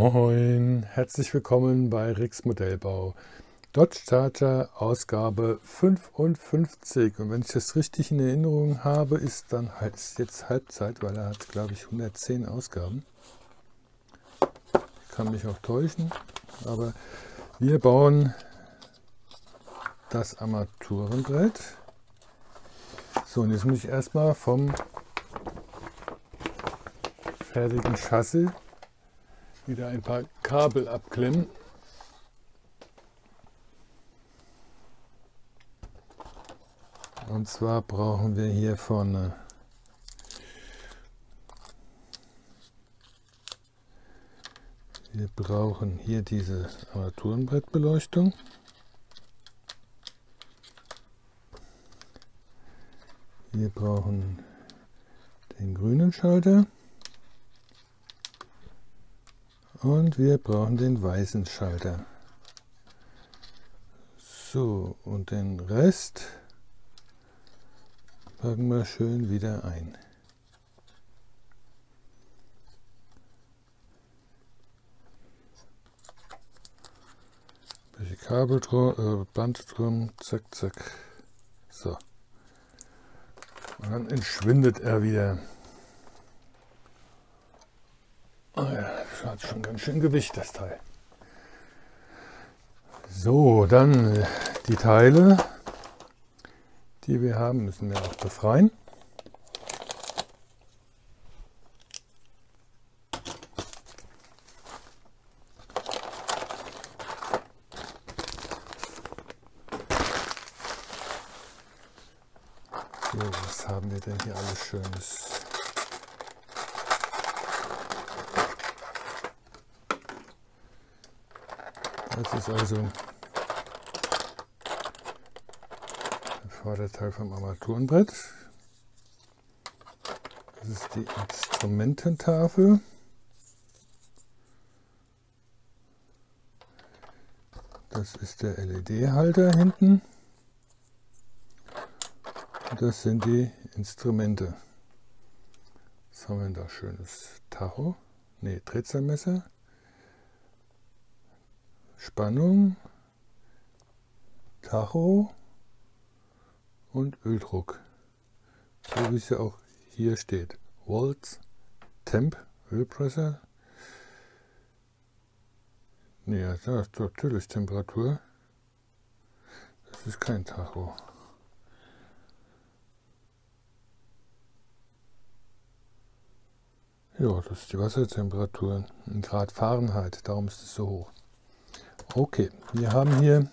Moin, herzlich willkommen bei Rix Modellbau. Dodge Charger Ausgabe 55 und wenn ich das richtig in Erinnerung habe, ist dann halt ist jetzt Halbzeit, weil er hat glaube ich 110 Ausgaben. Ich kann mich auch täuschen, aber wir bauen das Armaturenbrett. So, und jetzt muss ich erstmal vom fertigen Chassis wieder ein paar Kabel abklemmen. Und zwar brauchen wir hier vorne wir brauchen hier diese Armaturenbrettbeleuchtung. Wir brauchen den grünen Schalter. Und wir brauchen den weißen Schalter. So, und den Rest packen wir schön wieder ein. Bisschen Kabel drum, äh, Band drum, zack, zack. So. Und dann entschwindet er wieder. Oh ja, hat schon ganz schön Gewicht, das Teil. So, dann die Teile, die wir haben, müssen wir auch befreien. So, was haben wir denn hier alles Schönes? Das ist also der Vorderteil vom Armaturenbrett. Das ist die Instrumententafel. Das ist der LED-Halter hinten. Das sind die Instrumente. Was haben wir denn da schönes? Tacho? Ne, Drehzahlmesser. Spannung, Tacho und Öldruck. So wie es ja auch hier steht. Volts, Temp, Ölpressor. Ne, das ist natürlich Temperatur. Das ist kein Tacho. Ja, das ist die Wassertemperatur in Grad Fahrenheit, darum ist es so hoch. Okay, wir haben hier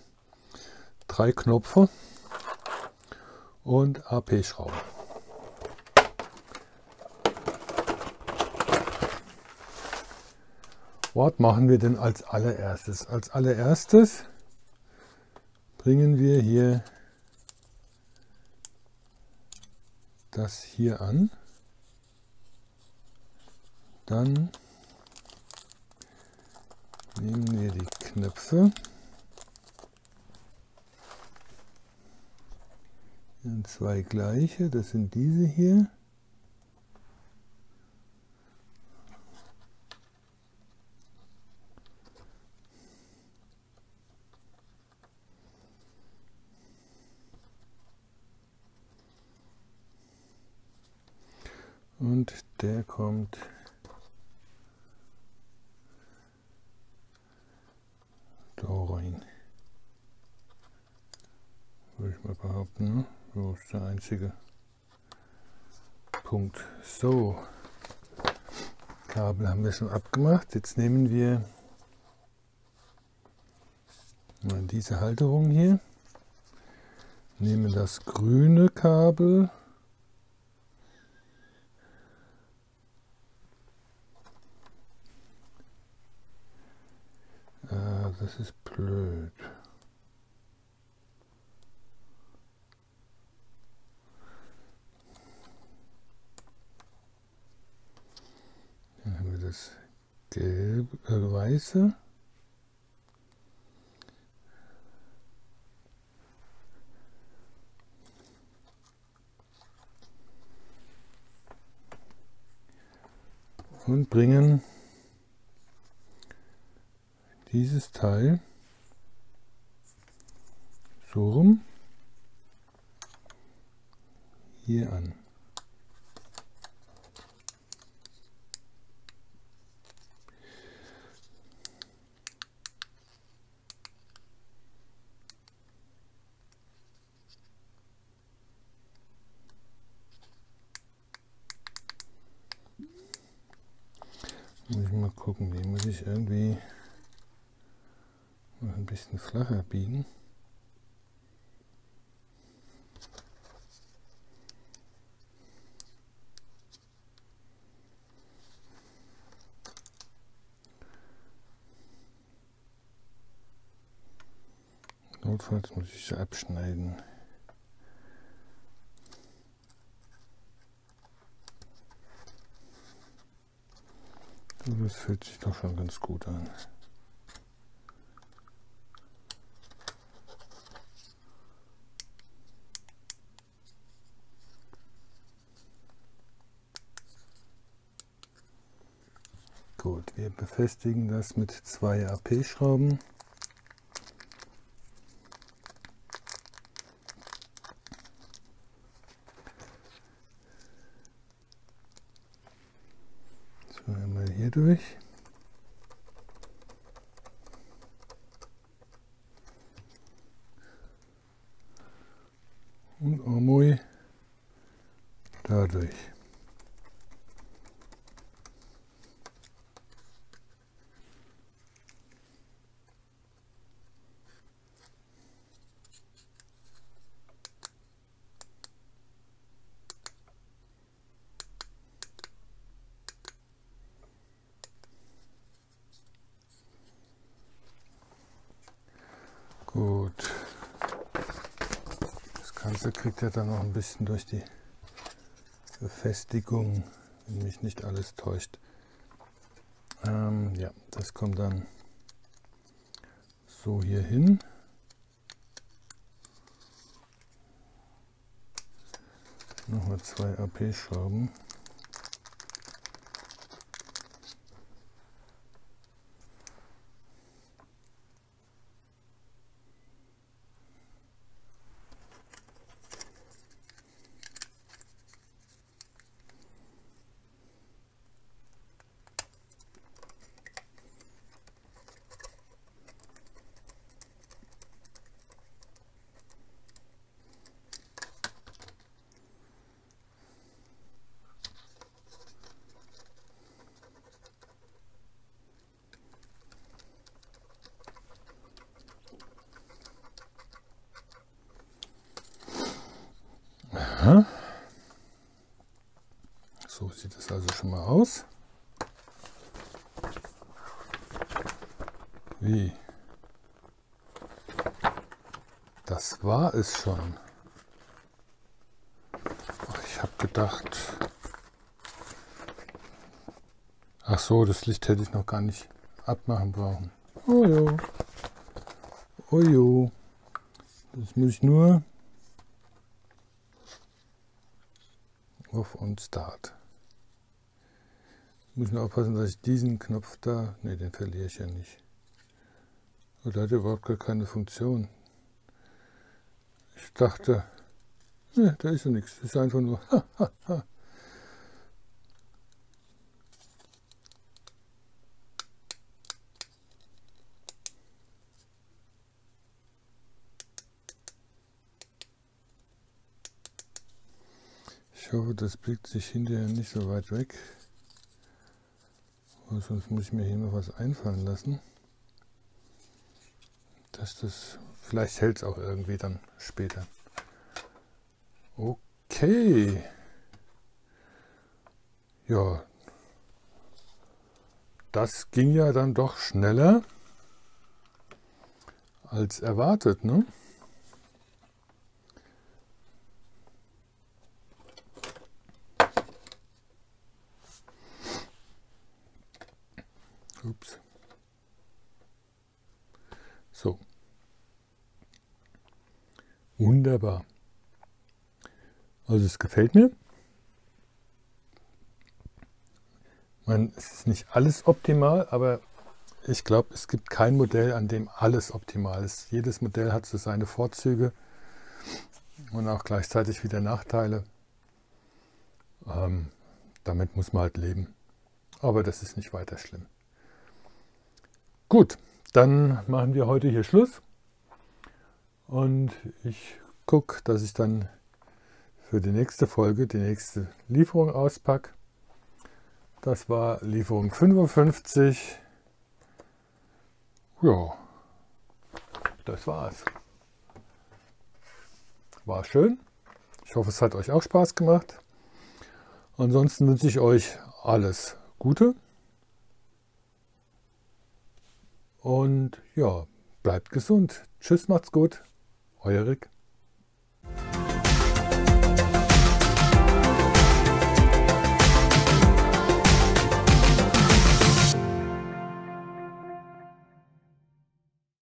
drei Knöpfe und AP-Schrauben. Was machen wir denn als allererstes? Als allererstes bringen wir hier das hier an. Dann nehmen wir die Knöpfe. Und zwei gleiche, das sind diese hier. Und der kommt da rein. Würde ich mal behaupten. Ne? So ist der einzige Punkt. So, Kabel haben wir schon abgemacht. Jetzt nehmen wir diese Halterung hier. Nehmen das grüne Kabel. Das ist blöd. Dann haben wir das gelb, äh, weiße. Und bringen dieses Teil so rum hier an. Muss ich mal gucken, die muss ich irgendwie noch ein bisschen flacher biegen. Notfalls muss ich sie abschneiden. Das fühlt sich doch schon ganz gut an. Gut, wir befestigen das mit zwei AP-Schrauben. durch. Gut. Das Ganze kriegt ja dann noch ein bisschen durch die Befestigung, wenn mich nicht alles täuscht. Ähm, ja, das kommt dann so hier hin. Nochmal zwei AP-Schrauben. So sieht es also schon mal aus. Wie? Das war es schon. Ich habe gedacht. Ach so, das Licht hätte ich noch gar nicht abmachen brauchen. Oh jo. Oh jo. Das muss ich nur auf und Start. Muss nur aufpassen, dass ich diesen Knopf da, ne, den verliere ich ja nicht. Oder hat überhaupt gar keine Funktion. Ich dachte, ne, da ist ja nichts. Das ist einfach nur. Ich hoffe, das biegt sich hinterher nicht so weit weg. Sonst muss ich mir hier noch was einfallen lassen. Dass das, vielleicht hält es auch irgendwie dann später. Okay. Ja. Das ging ja dann doch schneller als erwartet, ne? Ups. So. Wunderbar. Also es gefällt mir. Meine, es ist nicht alles optimal, aber ich glaube, es gibt kein Modell, an dem alles optimal ist. Jedes Modell hat so seine Vorzüge und auch gleichzeitig wieder Nachteile. Ähm, damit muss man halt leben. Aber das ist nicht weiter schlimm. Gut, dann machen wir heute hier Schluss. Und ich gucke, dass ich dann für die nächste Folge die nächste Lieferung auspacke. Das war Lieferung 55. Ja, das war's. War schön. Ich hoffe, es hat euch auch Spaß gemacht. Ansonsten wünsche ich euch alles Gute. Und ja, bleibt gesund. Tschüss, macht's gut. Euer Rick.